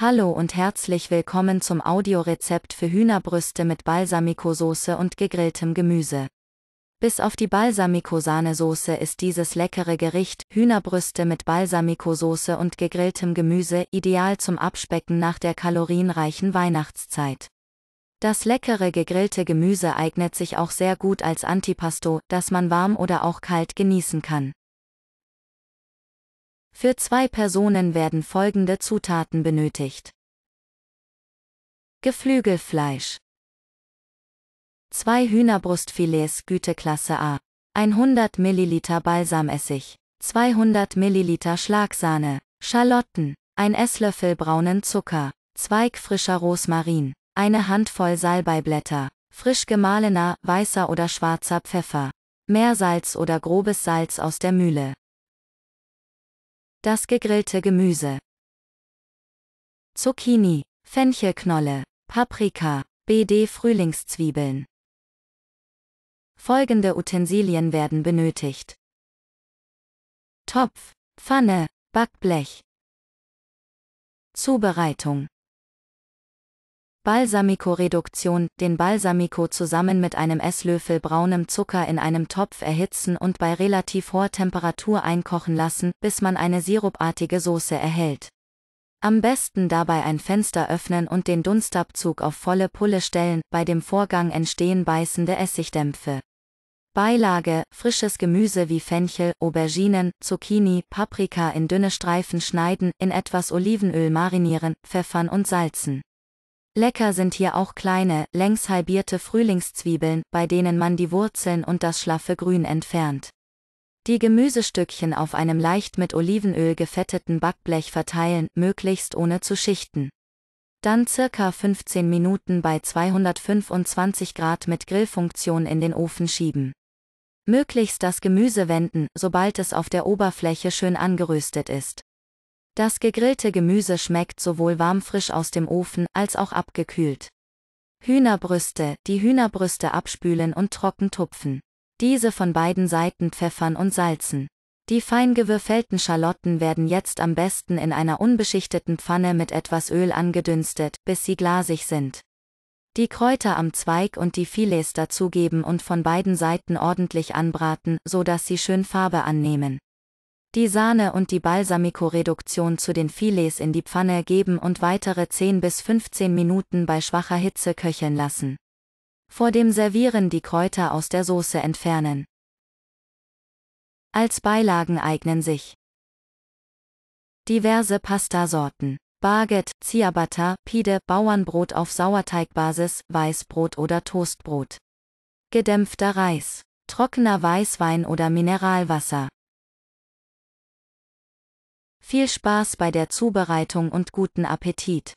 Hallo und herzlich willkommen zum Audiorezept für Hühnerbrüste mit Balsamico-Soße und gegrilltem Gemüse. Bis auf die Balsamico-Sahnesoße ist dieses leckere Gericht, Hühnerbrüste mit Balsamico-Soße und gegrilltem Gemüse, ideal zum Abspecken nach der kalorienreichen Weihnachtszeit. Das leckere gegrillte Gemüse eignet sich auch sehr gut als Antipasto, das man warm oder auch kalt genießen kann. Für zwei Personen werden folgende Zutaten benötigt. Geflügelfleisch. Zwei Hühnerbrustfilets Güteklasse A. 100 ml Balsamessig. 200 ml Schlagsahne. Schalotten. Ein Esslöffel braunen Zucker. Zweig frischer Rosmarin. Eine Handvoll Salbeiblätter. Frisch gemahlener, weißer oder schwarzer Pfeffer. Meersalz oder grobes Salz aus der Mühle. Das gegrillte Gemüse. Zucchini, Fenchelknolle, Paprika, BD Frühlingszwiebeln. Folgende Utensilien werden benötigt. Topf, Pfanne, Backblech. Zubereitung. Balsamico-Reduktion, den Balsamico zusammen mit einem Esslöffel braunem Zucker in einem Topf erhitzen und bei relativ hoher Temperatur einkochen lassen, bis man eine sirupartige Soße erhält. Am besten dabei ein Fenster öffnen und den Dunstabzug auf volle Pulle stellen, bei dem Vorgang entstehen beißende Essigdämpfe. Beilage, frisches Gemüse wie Fenchel, Auberginen, Zucchini, Paprika in dünne Streifen schneiden, in etwas Olivenöl marinieren, pfeffern und salzen. Lecker sind hier auch kleine, längs halbierte Frühlingszwiebeln, bei denen man die Wurzeln und das schlaffe Grün entfernt. Die Gemüsestückchen auf einem leicht mit Olivenöl gefetteten Backblech verteilen, möglichst ohne zu schichten. Dann circa 15 Minuten bei 225 Grad mit Grillfunktion in den Ofen schieben. Möglichst das Gemüse wenden, sobald es auf der Oberfläche schön angeröstet ist. Das gegrillte Gemüse schmeckt sowohl warm frisch aus dem Ofen als auch abgekühlt. Hühnerbrüste, die Hühnerbrüste abspülen und trocken tupfen. Diese von beiden Seiten pfeffern und salzen. Die fein gewürfelten Schalotten werden jetzt am besten in einer unbeschichteten Pfanne mit etwas Öl angedünstet, bis sie glasig sind. Die Kräuter am Zweig und die Filets dazugeben und von beiden Seiten ordentlich anbraten, so dass sie schön Farbe annehmen. Die Sahne und die Balsamico-Reduktion zu den Filets in die Pfanne geben und weitere 10 bis 15 Minuten bei schwacher Hitze köcheln lassen. Vor dem Servieren die Kräuter aus der Soße entfernen. Als Beilagen eignen sich diverse Pastasorten. Baguette, Ciabatta, Pide, Bauernbrot auf Sauerteigbasis, Weißbrot oder Toastbrot. Gedämpfter Reis, trockener Weißwein oder Mineralwasser. Viel Spaß bei der Zubereitung und guten Appetit.